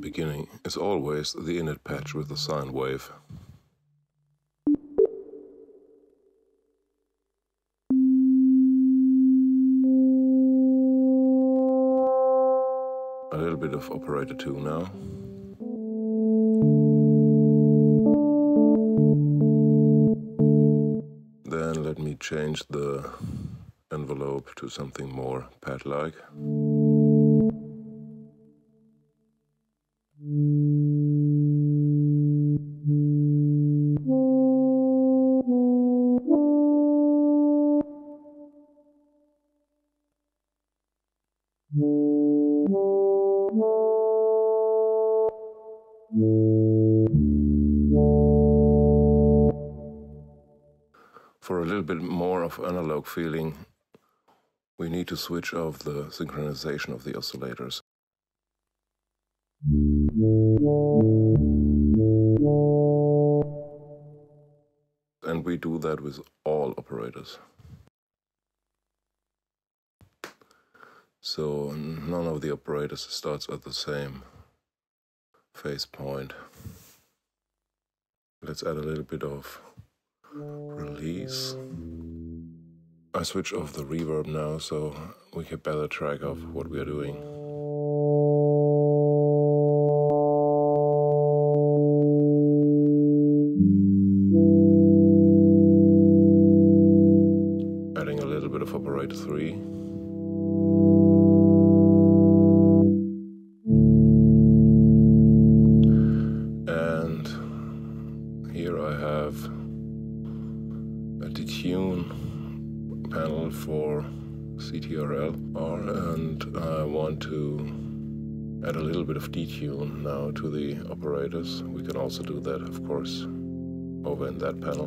beginning is always the init patch with the sine wave. A little bit of operator 2 now. Then let me change the envelope to something more pad-like. For a little bit more of analog feeling, we need to switch off the synchronization of the oscillators. And we do that with all operators. So none of the operators starts at the same phase point. Let's add a little bit of release. I switch off the reverb now so we get better track of what we are doing. Want to add a little bit of detune now to the operators. We can also do that of course over in that panel.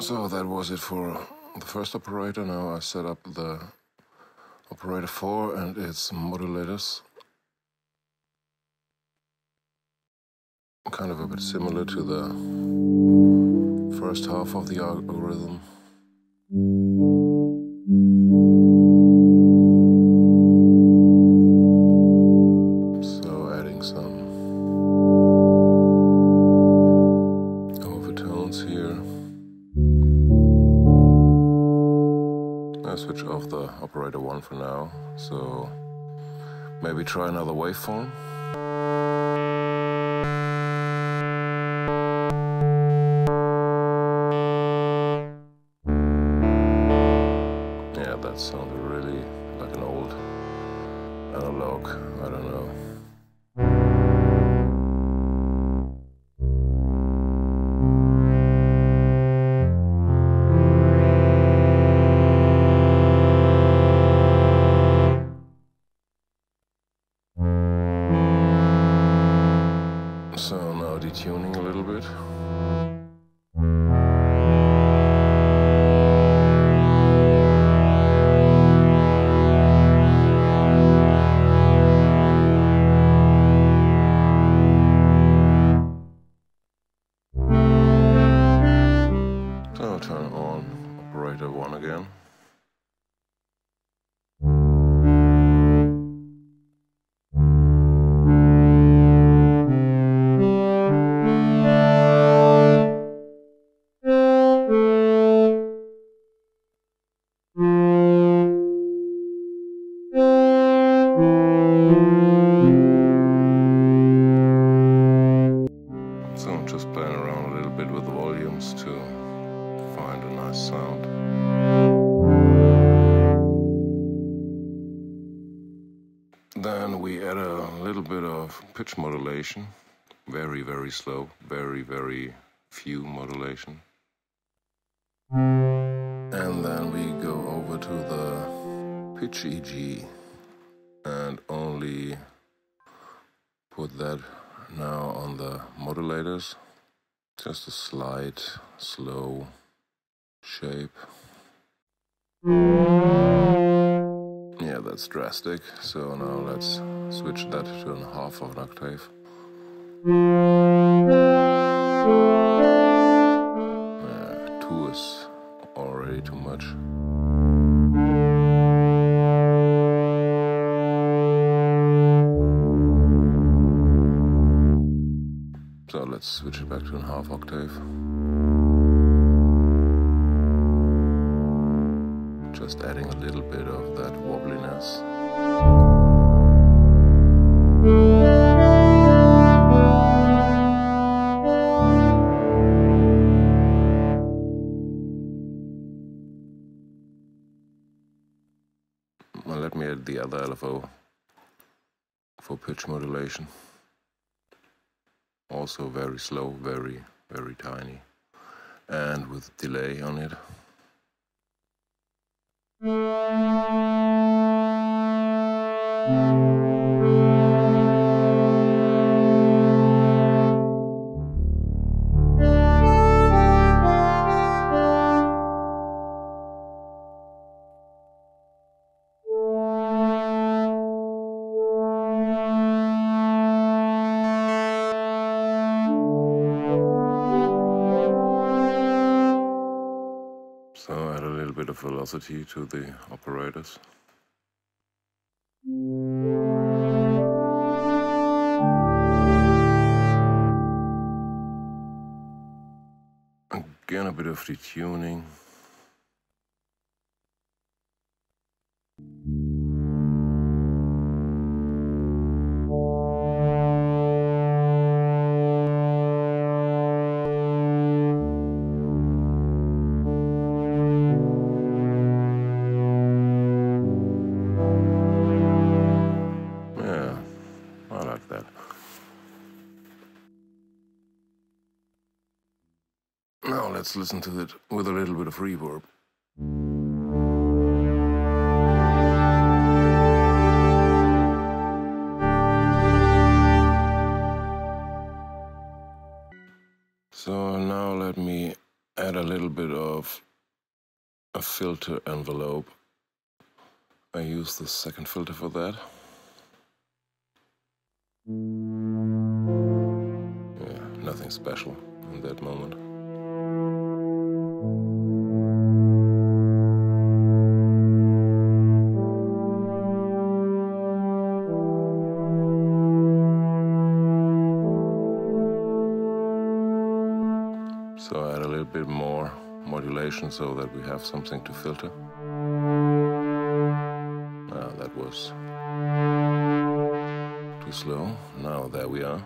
So that was it for the first operator. Now I set up the operator 4 and its modulators. Kind of a bit similar to the first half of the algorithm. Operator 1 for now, so maybe try another waveform. Yeah, that sounded really like an old analog, I don't know. Now detuning a little bit. So I'll turn on operator one again. So I'm just playing around a little bit with the volumes to find a nice sound. Then we add a little bit of pitch modulation, very, very slow, very, very few modulation. And then we go over to the pitch EG and only put that now on the modulators. Just a slight, slow shape. Yeah, that's drastic. So now let's switch that to half of an octave. So let's switch it back to a half octave. Just adding a little bit of that wobbliness. Well, let me add the other LFO for pitch modulation. Also very slow, very, very tiny, and with delay on it. Mm. So add a little bit of velocity to the operators. Again, a bit of detuning. Let's listen to it with a little bit of reverb. So now let me add a little bit of a filter envelope. I use the second filter for that. Yeah, nothing special in that moment. So add a little bit more modulation so that we have something to filter. Ah, that was too slow. Now there we are.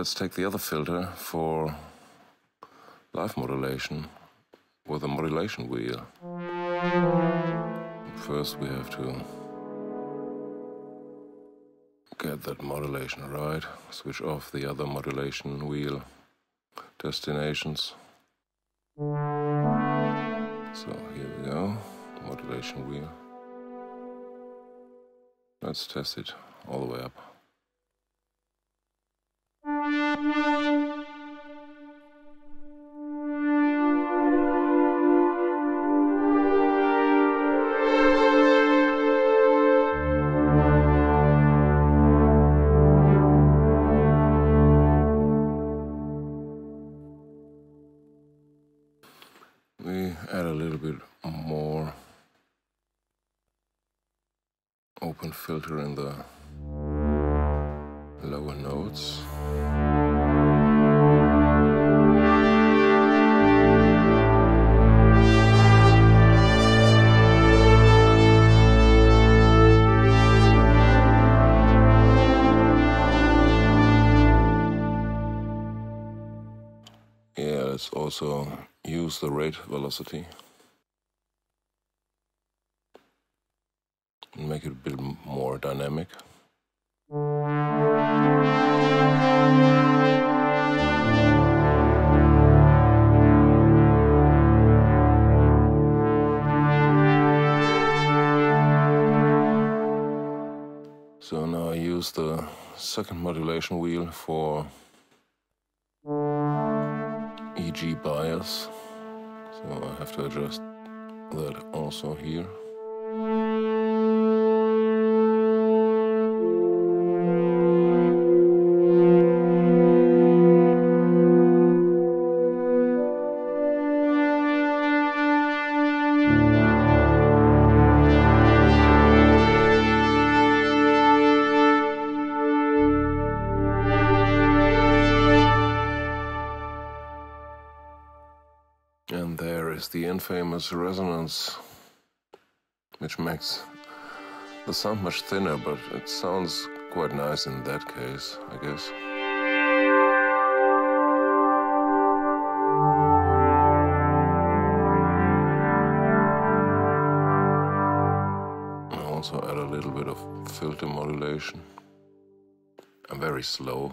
Let's take the other filter for live modulation with a modulation wheel. First, we have to get that modulation right, switch off the other modulation wheel destinations. So here we go, modulation wheel. Let's test it all the way up. We add a little bit more open filter in the lower notes. Yeah, let's also use the rate velocity and make it a bit more dynamic. So now I use the second modulation wheel for EG bias. So I have to adjust that also here. Infamous resonance, which makes the sound much thinner, but it sounds quite nice in that case, I guess. I also add a little bit of filter modulation. I'm very slow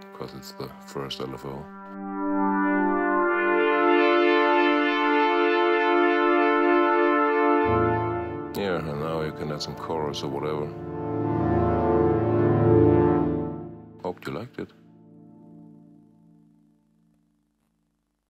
because it's the first LFO. Add some chorus or whatever. Hope you liked it.